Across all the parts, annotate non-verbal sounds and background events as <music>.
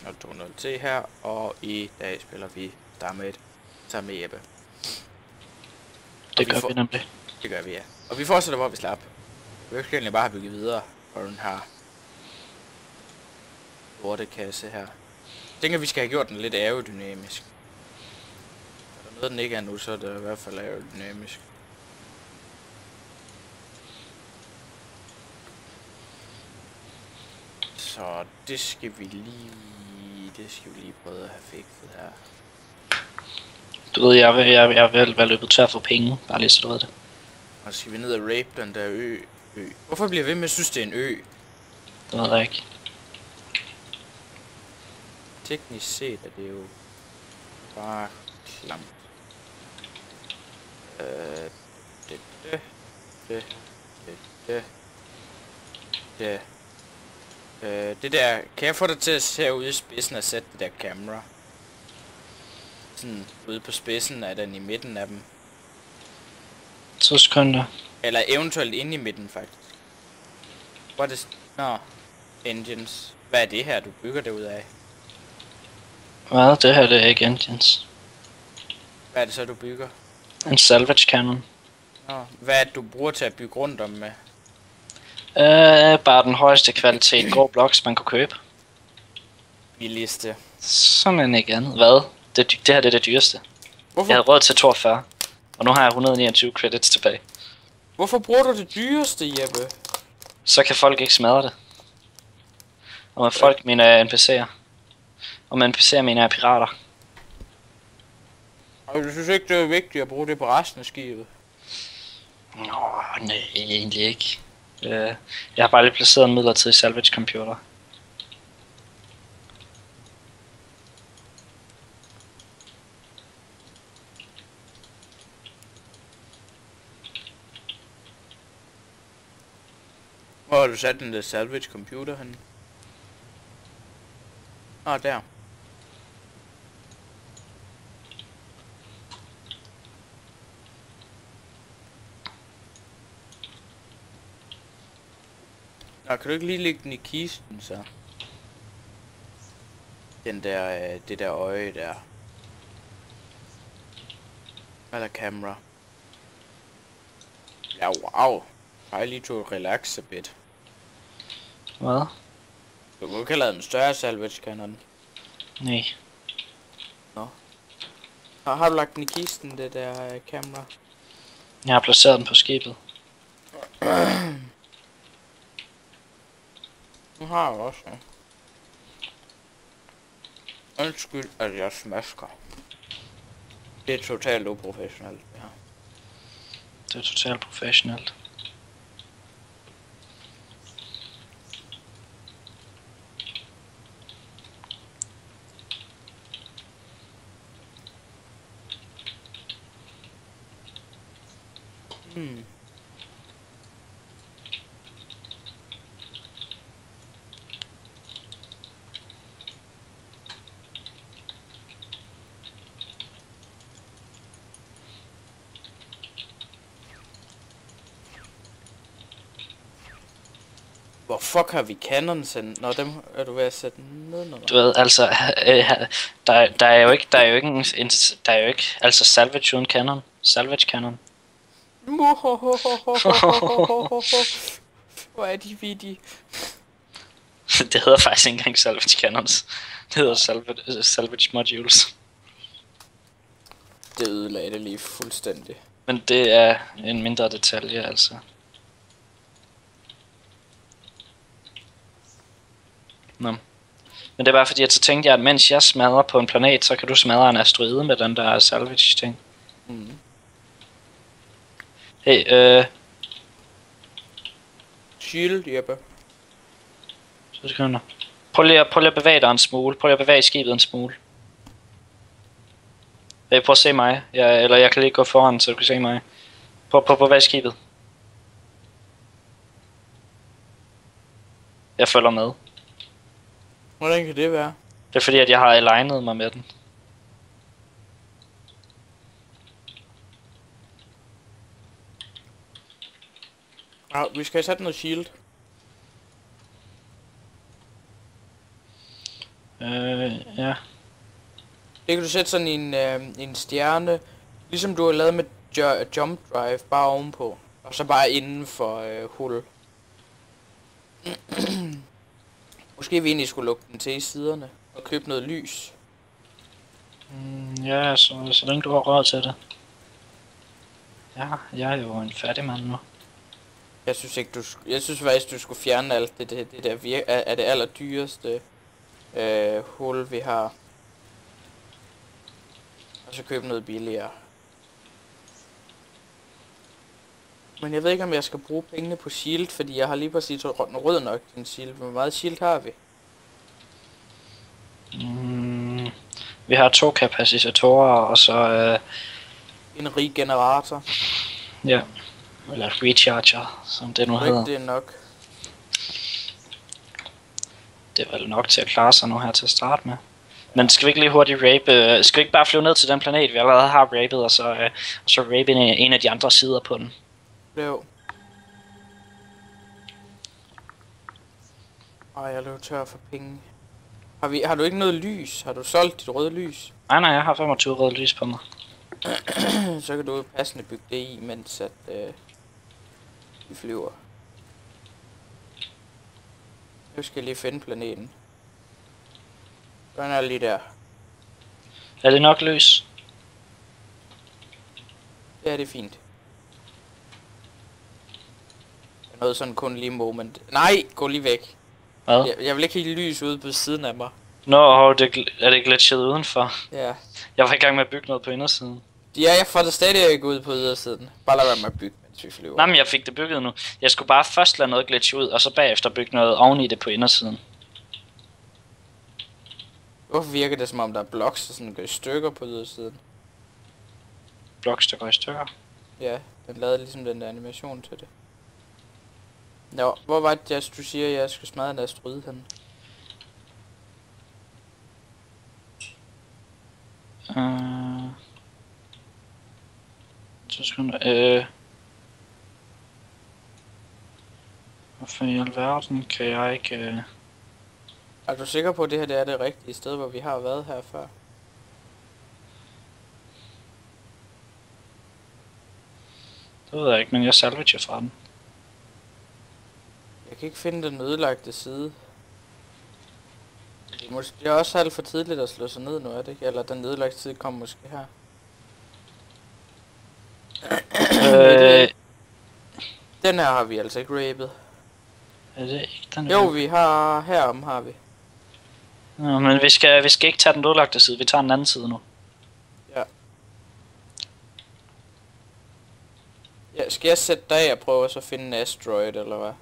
Dag YouTube, hvis 020T her, og i dag spiller vi Starmate sammen med Jeppe. Det vi gør får- vi nemlig. Det gør vi, ja. Og vi fortsætter, hvor vi slap. Vi skal egentlig bare have bygget videre på den her lortekasse her. Jeg tænker, vi skal have gjort den lidt aerodynamisk. Er der noget, den ikke er nu, så er det i hvert fald aerodynamisk. Så det skal vi lige... Det skal vi lige prøve at have fikset her. Du ved, jeg vil, jeg, jeg vil være løbet tør for penge, bare lige så du ved det. Og skal vi ned og rape den der ø. ø. Hvorfor bliver jeg ved med at synes, det er en ø? Det ved jeg ikke. Teknisk set er det jo bare klamt. Øh, det, det, det, det, det, det. Øh, det der, kan jeg få dig til at se ude i spidsen og sætte det der kamera? Sådan ude på spidsen er den i midten af dem. To sekunder. Eller eventuelt inde i midten faktisk. What is... Nå, engines. Hvad er det her, du bygger det ud af? Hvad? Det her det er ikke engines. Hvad er det så, du bygger? En salvage cannon. Nå, hvad er det, du bruger til at bygge rundt om med? Øh, bare den højeste kvalitet grå blocks, man kunne købe. Billigste. Sådan en ikke andet. Hvad? Det, det her det er det dyreste. Hvorfor, Jeg havde råd til 42. Og nu har jeg 129 credits tilbage. hvorfor bruger du det dyreste, Jeppe? Så kan folk ikke smadre det. Og med folk mener jeg NPC'er. Og med NPC'er mener jeg pirater. Og du synes ikke, det er vigtigt at bruge det på resten af skibet? Nå, nej, egentlig ikke. Øh, jeg har bare lige placeret en midlertidig salvage computer. Hvor har du sat den der salvage computer hen? Ah, der. Nå, kan du ikke lige lægge den i kisten, så? Den der, øh, det der øje der. Eller camera. Ja, wow. Hej lige to relax a bit. Hvad? Du kunne ikke have lavet en større salvage cannon. Nej. Har, har du lagt den i kisten, det der øh, kamera? Jeg har placeret den på skibet. <clears throat> Nu har jeg også, ja. Undskyld, at jeg smasker. Det er totalt uprofessionelt, ja. Det er totalt professionelt. Hmm. Hvor fuck har vi cannons hen? Nå, dem er du ved at sætte ned, eller Du ved, altså, øh, der, der er jo ikke, der er jo ikke, en, en, der er jo ikke, altså salvage uden cannon. Salvage cannon. Hvor er de vidige. det hedder faktisk ikke engang salvage cannons. Det hedder salvage, salvage modules. Det ødelagde det lige fuldstændig. Men det er en mindre detalje, altså. Nå. Men det er bare fordi, at så tænkte jeg, at mens jeg smadrer på en planet, så kan du smadre en asteroide med den der salvage ting. Mm. Hey, øh, Shield, Jeppe. så sekunder. Prøv lige, at, prøv lige at bevæge dig en smule. Prøv lige at bevæge skibet en smule. Hey, prøv at se mig. Jeg, eller jeg kan lige gå foran, så du kan se mig. Prøv, prøv, prøv at bevæge skibet. Jeg følger med. Hvordan kan det være? Det er fordi, at jeg har alignet mig med den. Ja, vi skal have sat noget shield. Øh, ja. Det kan du sætte sådan en, øh, en stjerne, ligesom du har lavet med ju- Jump Drive, bare ovenpå. Og så bare inden for øh, hul. <clears throat> Måske vi egentlig skulle lukke den til i siderne og købe noget lys. Mm, ja, så, så længe du har råd til det. Ja, jeg er jo en fattig mand nu. Jeg synes ikke du jeg synes faktisk du skulle fjerne alt det, det, det der vir- er, er det allerdyreste øh, hul vi har. Og så købe noget billigere. Men jeg ved ikke om jeg skal bruge pengene på shield, fordi jeg har lige præcis rød, rød nok til en shield. Hvor meget shield har vi? Mm, vi har to kapacitatorer, og så, øh, En rig generator. ja, eller recharger, som det nu hedder. Rigtig nok. Det er vel nok til at klare sig nu her til at starte med. Men skal vi ikke lige hurtigt rape, øh, skal vi ikke bare flyve ned til den planet, vi allerede har rapet, og så, øh, og så rape en, en af de andre sider på den? Blev. Ej, jeg løb tør for penge. Har, vi, har du ikke noget lys? Har du solgt dit røde lys? Nej, nej, jeg har 25 røde lys på mig. <clears throat> så kan du passende bygge det i, mens at øh, vi flyver. Nu skal jeg lige finde planeten. Den er lige der. Er det nok lys? Ja, det er fint. Er noget sådan kun lige moment. Nej, gå lige væk. Hvad? Jeg, jeg vil ikke helt lys ude på siden af mig. Nå, hov, det, er det glitchet udenfor? Ja. Jeg var i gang med at bygge noget på indersiden. Ja, jeg får det stadig ikke ud på ydersiden. Bare lad være med at bygge, mens vi flyver. Nej, men jeg fik det bygget nu. Jeg skulle bare først lade noget glitche ud, og så bagefter bygge noget oven i det på indersiden. Hvorfor virker det som om der er blocks, der sådan går i stykker på ydersiden? Bloks, der går i stykker. Ja, den lavede ligesom den der animation til det. Nå, hvor var det, Jas, du siger, at jeg skulle smadre en asteroide hen? Øh... Så sekunder. Øh... Hvorfor i alverden kan jeg ikke... Øh... Er du sikker på, at det her det er det rigtige sted, hvor vi har været her før? Det ved jeg ikke, men jeg salvager fra den. Jeg kan ikke finde den ødelagte side. Det er, måske, er også alt for tidligt at slå sig ned nu, er det ikke? Eller den ødelagte side kommer måske her. øh... Den her har vi altså ikke rapet. Er det ikke den? Jo, vi har... Herom har vi. Nå, men vi skal, vi skal ikke tage den ødelagte side, vi tager den anden side nu. Ja, skal jeg sætte dig og prøve at så finde en asteroid, eller hvad?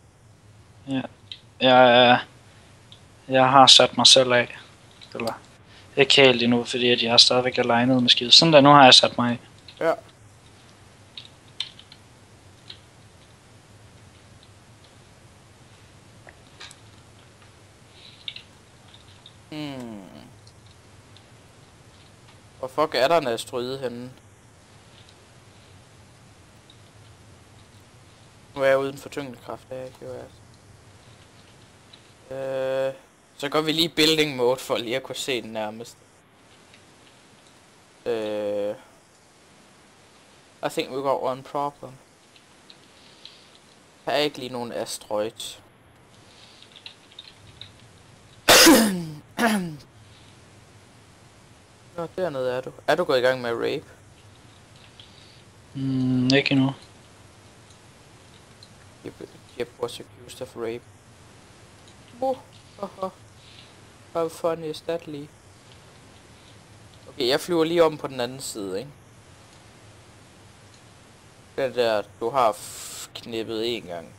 Ja. Jeg, jeg har sat mig selv af. Eller ikke helt endnu, fordi at jeg er stadigvæk alene med skide. Sådan der, nu har jeg sat mig af. Ja. Hmm. Hvor fuck er der en asteroide henne? Nu er jeg uden for tyngdekraft, det er jeg ikke, jo altså. Øh, så går vi lige i building mode for lige at kunne se den nærmest. Øh, I think we got one problem. Her er ikke lige nogen asteroids. <coughs> Nå, dernede er du. Er du gået i gang med rape? Mm, ikke endnu. Jeb, Jeb was accused of rape. Oh, oh, oh. How funny is that lige? Okay, jeg flyver lige om på den anden side, ikke? Den der, du har knippet en gang.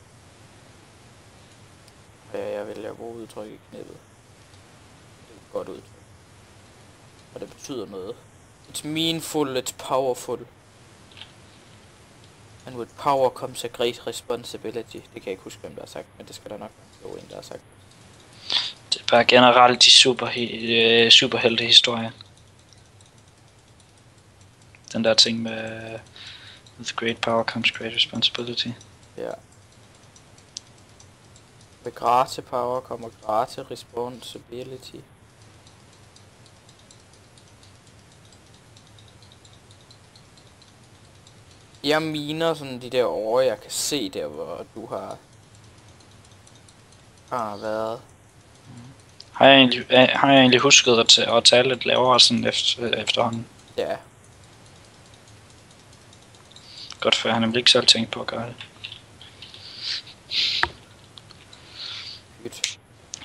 Ja, jeg vælger at bruge udtryk i knippet. Det er godt udtryk. Og det betyder noget. It's meanful, it's powerful. And with power comes a great responsibility. Det kan jeg ikke huske, hvem der har sagt, men det skal der nok være en, der har sagt bare generelt de super, øh, superheltehistorie. Den der ting med øh, With great power comes great responsibility. Ja. Med gratis power kommer gratis responsibility. Jeg miner sådan de der år, jeg kan se der, hvor du har, har været. Mm. Har jeg egentlig, øh, har jeg egentlig husket at, at tage lidt lavere sådan efter, efterhånden? Ja, Godt for jeg har nemlig ikke selv tænkt på at gøre det.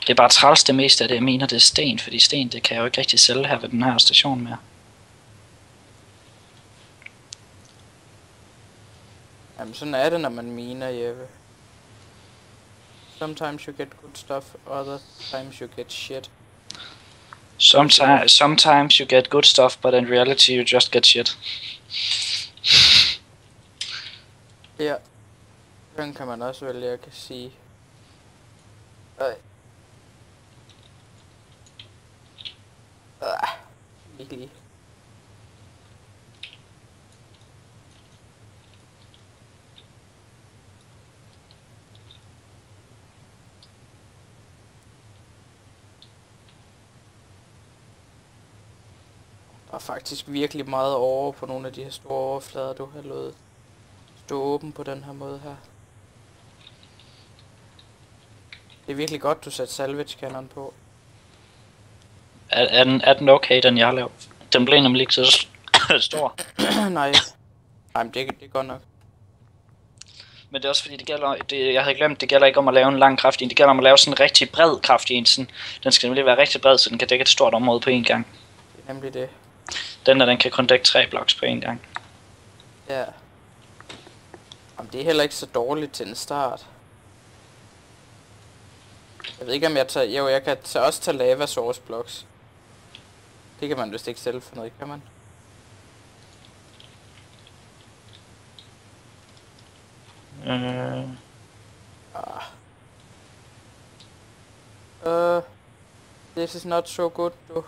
Det er bare træls det meste af det, jeg mener, det er sten, fordi sten, det kan jeg jo ikke rigtig sælge her ved den her station mere. Jamen sådan er det, når man miner, Jeppe. Sometimes you get good stuff, other times you get shit. Sometimes, sometimes you get good stuff, but in reality you just get shit. Ja. Den kan man også vælge, jeg kan sige. Ej. Ah, ikke lige. Er faktisk virkelig meget over på nogle af de her store overflader, du har lavet stå åben på den her måde her. Det er virkelig godt, du satte salvage cannon på. Er, er, den, er den okay, den jeg har lavet? Den blev nemlig ikke så <coughs> stor. <coughs> Nej. Nej, men det, det er godt nok. Men det er også fordi, det gælder, det, jeg havde glemt, det gælder ikke om at lave en lang kraftig en. Det gælder om at lave sådan en rigtig bred kraftig en. Sådan, den skal nemlig være rigtig bred, så den kan dække et stort område på én gang. Det er nemlig det. Den der, den kan kun dække tre bloks på én gang. Ja. Jamen, det er heller ikke så dårligt til en start. Jeg ved ikke, om jeg tager... Jo, jeg kan tage, også tage lava source blocks. Det kan man vist ikke selv for noget, kan man? Øh, Ah. Uh, this is not so good, du.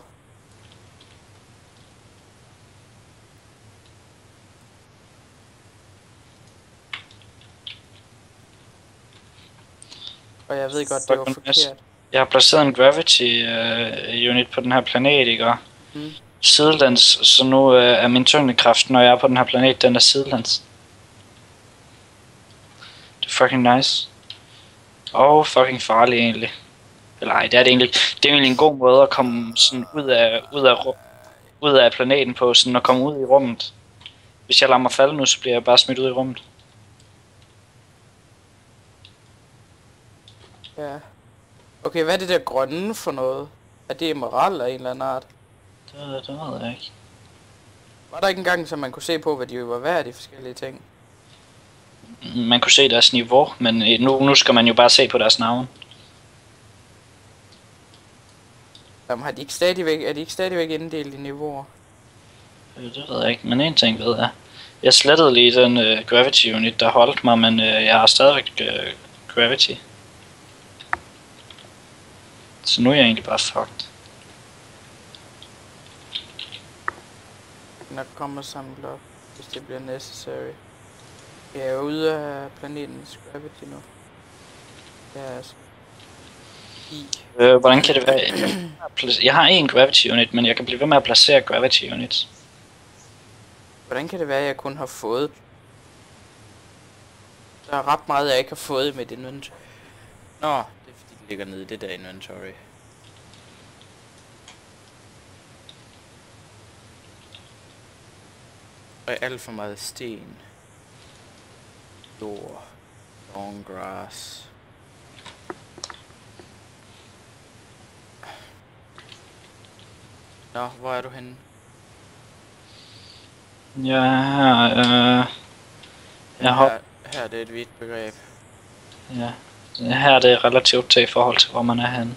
Og jeg ved godt, det var forkert. jeg har placeret en gravity uh, unit på den her planet, ikke? Mm. sidelæns, så nu uh, er min tyngdekraft, når jeg er på den her planet, den er sidelæns. Det er fucking nice. Og fucking farligt egentlig. Eller ej, det er det egentlig. Det er egentlig en god måde at komme sådan ud af, ud af, ud af planeten på, sådan at komme ud i rummet. Hvis jeg lader mig falde nu, så bliver jeg bare smidt ud i rummet. Ja. Okay, hvad er det der grønne for noget? Er det emerald af en eller anden art? Det, det ved jeg ikke. Var der ikke engang, så man kunne se på, hvad de var værd, de forskellige ting? Man kunne se deres niveau, men øh, nu, nu skal man jo bare se på deres navn. Jamen, har de ikke stadigvæk, er de ikke stadigvæk inddelt i niveauer? Øh, Det ved jeg ikke, men en ting ved jeg. Jeg slettede lige den uh, Gravity Unit, der holdt mig, men uh, jeg har stadigvæk uh, Gravity. Så nu er jeg egentlig bare fucked. Nok kommer og samle op, hvis det bliver necessary. Jeg er ude af planetens gravity nu. Ja, altså. I. Øh, hvordan kan det være? Jeg har en Gravity Unit, men jeg kan blive ved med at placere Gravity Units. Hvordan kan det være, at jeg kun har fået... Der er ret meget, jeg ikke har fået i mit inventory. Nå, ligger nede i det der inventory. Og alt for meget sten. Jord. Long grass. Nå, hvor er du henne? Ja, øh, jeg har, Her, her er det et hvidt begreb. ja. Her er det relativt til i forhold til, hvor man er henne.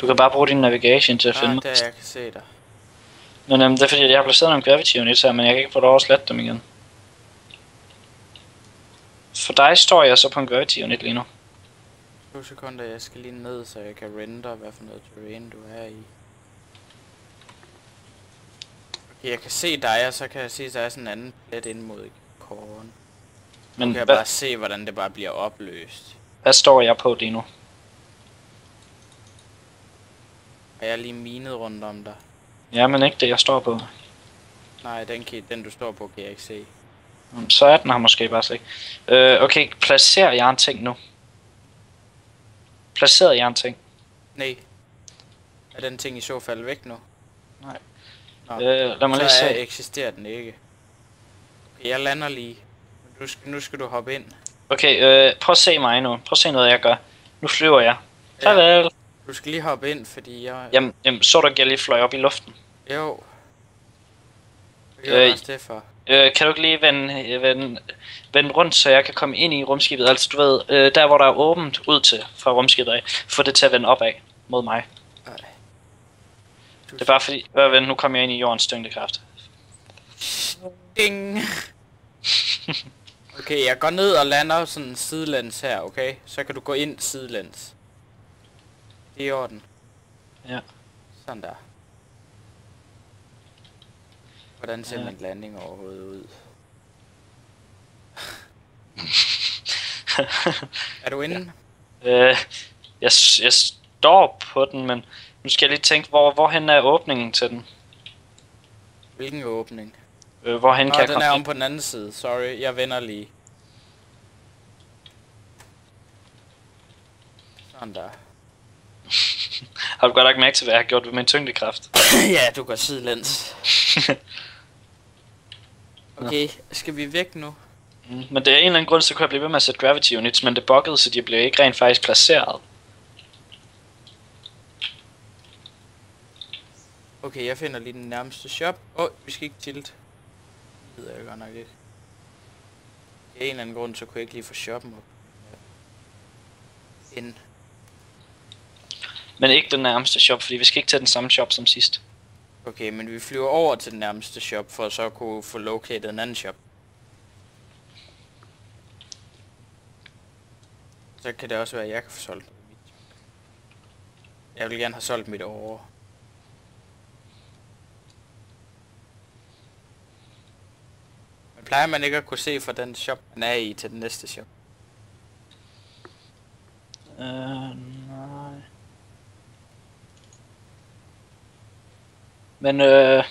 Du kan bare bruge din navigation til at finde Ah, mig. der jeg kan se dig. Men øhm, det er fordi, at jeg har placeret nogle Gravity Units her, men jeg kan ikke få lov at slette dem igen. For dig står jeg så på en Gravity Unit lige nu. To sekunder, jeg skal lige ned, så jeg kan render, hvad for noget terrain du er i. Okay, jeg kan se dig, og så kan jeg se, at der er sådan en anden plet ind mod. Nu Men kan jeg bare se, hvordan det bare bliver opløst. Hvad står jeg på lige nu? Jeg er lige minet rundt om dig. Ja, men ikke det, jeg står på. Nej, den, kan, den du står på, kan jeg ikke se. Så er den her måske bare slet ikke. Øh, okay, placer jeg en ting nu? Placeret jeg en ting? Nej. Er den ting i så fald væk nu? Nej. Nå, Øh, lad mig lige så se. eksisterer den ikke. Jeg lander lige. Nu skal, nu skal du hoppe ind. Okay, øh, prøv at se mig nu. Prøv at se noget, jeg gør. Nu flyver jeg. Ja. Farvel. Du skal lige hoppe ind, fordi jeg... Jamen, jamen, så du ikke, jeg lige fløj op i luften? Jo. Det Øh, det for. Øh, kan du ikke lige vende, øh, vende, vende rundt, så jeg kan komme ind i rumskibet? Altså, du ved, øh, der hvor der er åbent ud til fra rumskibet af, få det til at vende opad mod mig. Ej. Du Det er bare fordi, øh, vent, nu kommer jeg ind i jordens tyngdekraft. Ding! <laughs> Okay, jeg går ned og lander sådan sidelæns her, okay? Så kan du gå ind sidelæns. Det er i orden. Ja. Sådan der. Hvordan ser Ja. min landing overhovedet ud? <laughs> Er du inde? øh, jeg, jeg står på den, men nu skal jeg lige tænke, hvor, hvorhen er åbningen til den? Hvilken åbning? Øh, hvorhen Nå, kan jeg den komme er om på den anden side. Sorry, jeg vender lige. Sådan der. <laughs> Har du godt nok mærke til, hvad jeg har gjort ved min tyngdekraft? <laughs> ja, du går sidelæns. <laughs> Okay, skal vi væk nu? Mm, men det er en eller anden grund, så kunne jeg blive ved med at sætte gravity units, men det buggede, så de blev ikke rent faktisk placeret. Okay, jeg finder lige den nærmeste shop. Åh, oh, vi skal ikke tilt. Ved jeg godt nok ikke. Af en eller anden grund, så kunne jeg ikke lige få shoppen op. Ind. Men ikke den nærmeste shop, fordi vi skal ikke til den samme shop som sidst. Okay, men vi flyver over til den nærmeste shop, for så at kunne få located en anden shop. Så kan det også være, at jeg kan få solgt mit. Jeg vil gerne have solgt mit over. Men plejer man ikke at kunne se fra den shop, man er i, til den næste shop? Øh, nej. Men øh...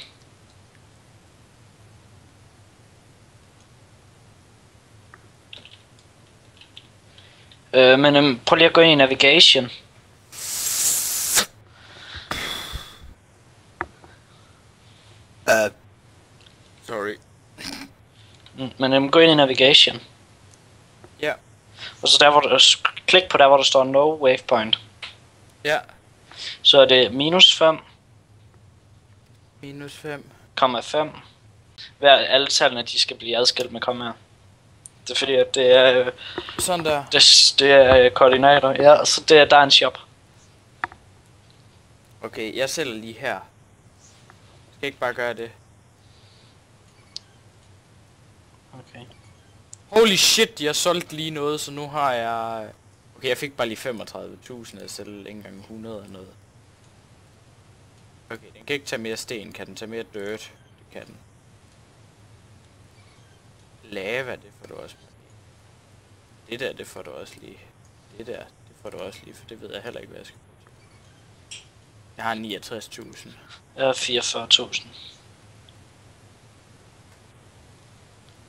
Øh, men øhm, prøv lige at gå ind i navigation. Uh. Sorry. Mm, Men øhm, gå ind i navigation. Ja. Og så der hvor du, s- klik på der hvor der står no waypoint. Ja. Så er det minus 5, Minus 5. 5. Hver alle tallene de skal blive adskilt med komma. Det er fordi at det er øh, Sådan der. det, det er øh, koordinater. Ja, så det er der er en shop. Okay, jeg sælger lige her. Skal jeg ikke bare gøre det? Okay. Holy shit, jeg solgte lige noget, så nu har jeg... Okay, jeg fik bare lige 35.000, jeg sælger ikke engang 100 eller noget. Okay, den kan ikke tage mere sten, kan den tage mere dirt? Det kan den. Lava, det får du også. Det der, det får du også lige. Det der, det får du også lige, for det ved jeg heller ikke, hvad jeg skal bruge. Jeg har 69.000. Jeg er 44.000.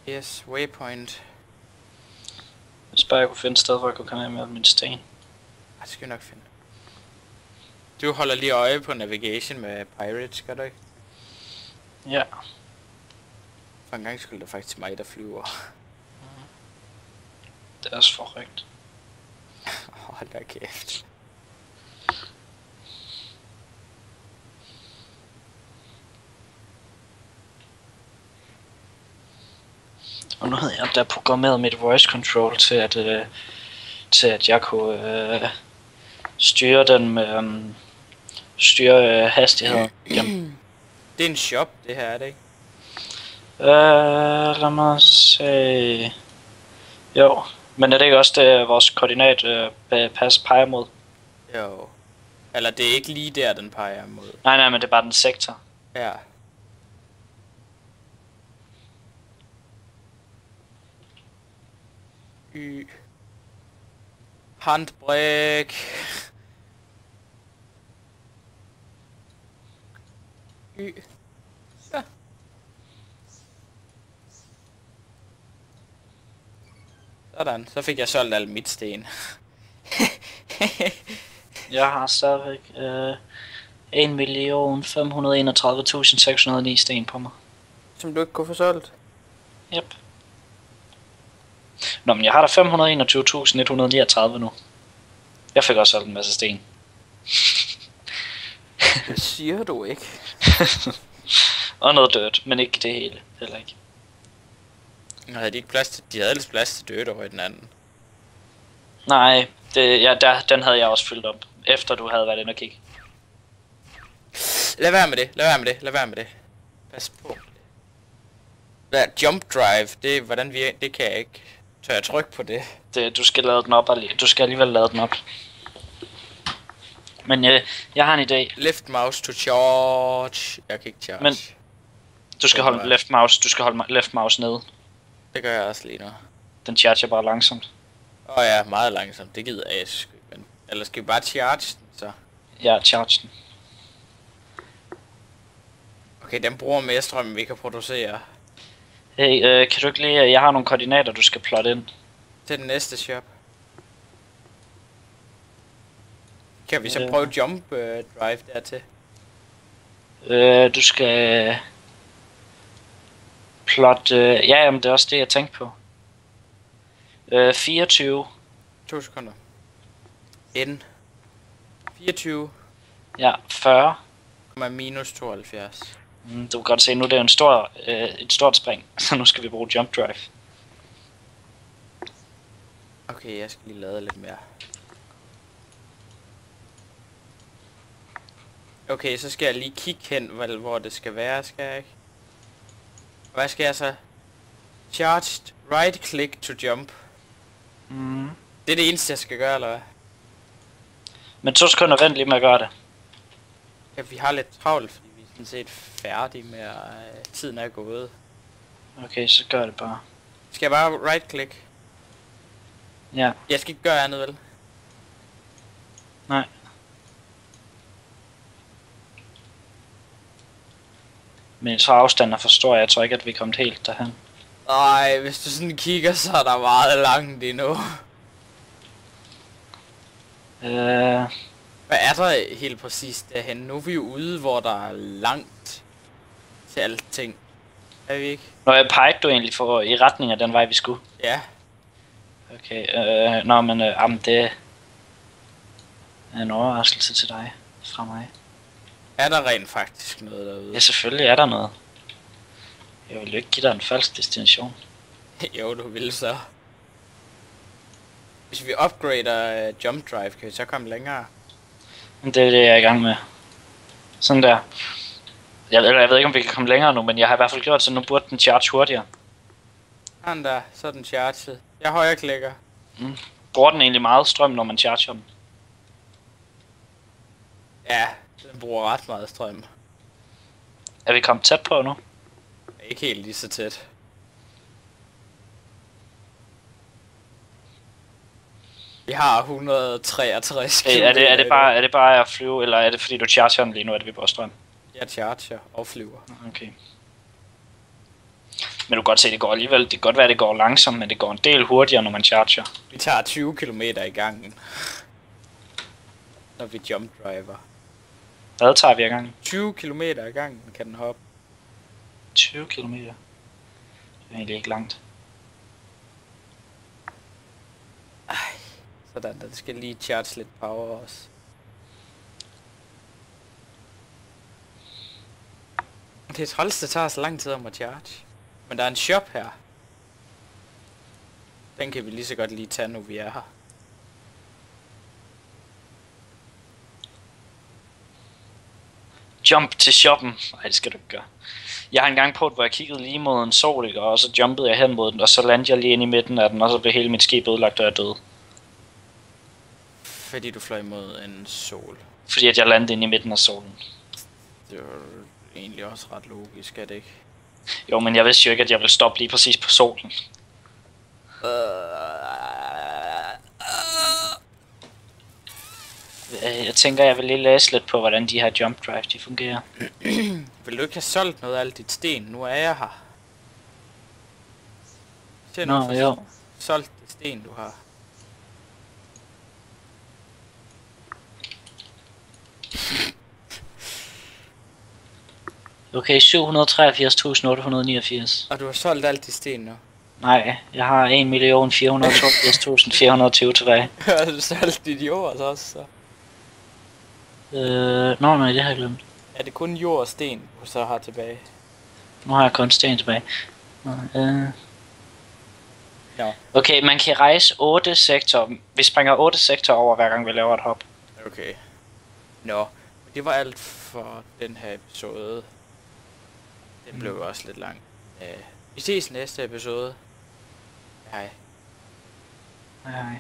Yes, waypoint. Hvis bare jeg kunne finde et sted, hvor jeg kunne komme af med min sten. Ej, det skal vi nok finde. Du holder lige øje på navigation med Pirates, gør du ikke? Ja. For en gang skyld er det faktisk mig, der flyver. Det er også forrygt. <laughs> Hold da kæft. Og nu havde jeg da programmeret mit voice control til at, øh, til at jeg kunne øh, styre den med um, styre øh, hastigheden. Jamen, Det er en shop, det her er det ikke? øh, lad mig se. Jo, men er det ikke også det, vores koordinat øh, pa- pas peger mod? Jo. Eller det er ikke lige der, den peger mod. Nej, nej, men det er bare den sektor. Ja. Y. Handbrake. Y. Så. Sådan, så fik jeg solgt alt mit sten. <laughs> Jeg har stadigvæk øh, 1.531.609 sten på mig. Som du ikke kunne få solgt. Yep. Nå, men jeg har da 521.139 nu. Jeg fik også solgt en masse sten. <laughs> Det siger du ikke. <laughs> Og noget dødt, men ikke det hele. Heller ikke. Nå, havde de ikke plads til, de havde ellers plads til dødt over i den anden. Nej, det, ja, der, den havde jeg også fyldt op, efter du havde været inde og kigge. Lad være med det, lad være med det, lad være med det. Pas på. Der jump drive, det, hvordan vi, det kan jeg ikke. Tør jeg trykke på det? Det, du skal lade den op, du skal alligevel lade den op. Men øh, jeg har en idé. Left mouse to charge. Jeg kan ikke charge. Men- Du skal holde left mouse, du skal holde left mouse nede. Det gør jeg også lige nu. Den charger bare langsomt. Åh oh, ja, meget langsomt. Det gider jeg sgu. Men, eller skal vi bare charge den så? Ja, charge den. Okay, den bruger mere strøm, vi kan producere. Hey, øh, kan du ikke lige... Jeg har nogle koordinater, du skal plotte ind. Til den næste shop. Kan vi så Øh. prøve jump uh, drive dertil? Øh, du skal... Plot... Øh, ja, jamen, det er også det, jeg tænkte på. Øh, 24. To sekunder. N. 24, Ja, 40. minus 72. Mm, du kan godt se, nu er det en stor, øh, et stort spring, <laughs> så nu skal vi bruge jump drive. Okay, jeg skal lige lade lidt mere. Okay, så skal jeg lige kigge hen, hvor, det skal være, skal jeg ikke? Hvad skal jeg så? Charged, right click to jump. Mm. Det er det eneste, jeg skal gøre, eller hvad? Men to sekunder, vent lige med at gøre det. Ja, vi har lidt travlt, sådan set færdige med at... Øh, tiden er gået. Okay, så gør det bare. Skal jeg bare right click? Ja, Jeg skal ikke gøre andet, vel? nej. Men så afstanden er for stor, jeg tror ikke, at vi er kommet helt derhen. Nej, hvis du sådan kigger, så er der meget langt endnu. Øh, Hvad er der helt præcis derhen? Nu er vi jo ude, hvor der er langt til alting. Er vi ikke? når jeg pegede du egentlig for i retning af den vej, vi skulle. Ja. Okay, øh, nå, men øh, jamen, det er en overraskelse til dig fra mig. Er der rent faktisk noget derude? Ja, selvfølgelig er der noget. Jeg vil jo ikke give dig en falsk destination. <laughs> jo, du vil så. Hvis vi upgrader uh, jump drive, kan vi så komme længere? Det er det, jeg er i gang med. Sådan der. Jeg, eller jeg ved ikke, om vi kan komme længere nu, men jeg har i hvert fald gjort, så nu burde den charge hurtigere. Han der, så er den charged. Jeg højre klikker. Bruger den egentlig meget strøm, når man charger den? Ja, den bruger ret meget strøm. Er vi kommet tæt på nu? Ikke helt lige så tæt. Vi har 163 Hey, er, det, er, det bare, er det bare at flyve, eller er det fordi du charger den lige nu, at vi bruger strøm? Jeg charger og flyver. Okay. Men du kan godt se, det går alligevel. Det kan godt være, at det går langsomt, men det går en del hurtigere, når man charger. Vi tager 20 km i gangen. Når vi jump driver. Hvad tager vi i gang? 20 km i gangen kan den hoppe. 20 km. Det er egentlig ikke langt. Sådan, den skal lige charge lidt power også. Det er træls, det tager så lang tid om at charge. Men der er en shop her. Den kan vi lige så godt lige tage, nu vi er her. Jump til shoppen. Nej, det skal du ikke gøre. Jeg har engang prøvet, hvor jeg kiggede lige mod en sol, ikke? og så jumpede jeg hen mod den, og så landede jeg lige ind i midten af den, og så blev hele mit skib ødelagt, og jeg døde. Fordi du fløj mod en sol. Fordi at jeg landede ind i midten af solen. Det var egentlig også ret logisk, er det ikke? Jo, men jeg vidste jo ikke, at jeg ville stoppe lige præcis på solen. Øh, Jeg tænker, jeg vil lige læse lidt på, hvordan de her jump drive de fungerer. <clears throat> Vil du ikke have solgt noget af alt dit sten? Nu er jeg her. Se Nå, jo. solgt de sten, du har? Okay, 783.889. Og du har solgt alt de sten nu? Nej, jeg har 1.482.420 tilbage. <laughs> har du solgt dit jord så også? Så? Øh, nå nej, det har jeg glemt. Er det kun jord og sten, du så har tilbage? Nu har jeg kun sten tilbage. Nå, Øh. Ja. Okay, man kan rejse 8 sektorer. Vi springer 8 sektorer over, hver gang vi laver et hop. Okay. Nå, det var alt for den her episode. Den blev også lidt lang. Uh, øh, vi ses næste episode. Hej. Hej hej.